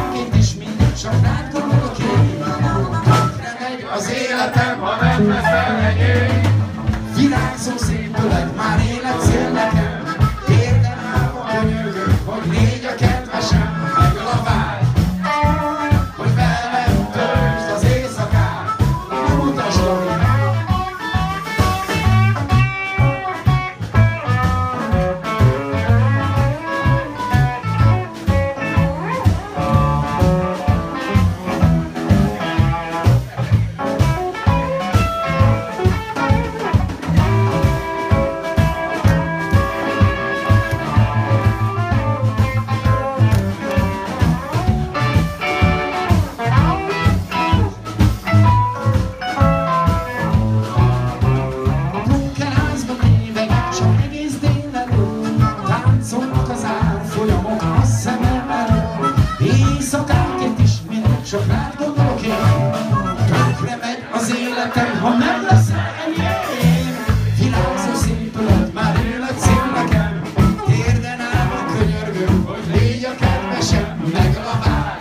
Akit is mindig csak rád gondolok én Tönkre az életem, ha nem veszel egy Virágzó szép öled már én Mega Mama.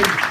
Thank you.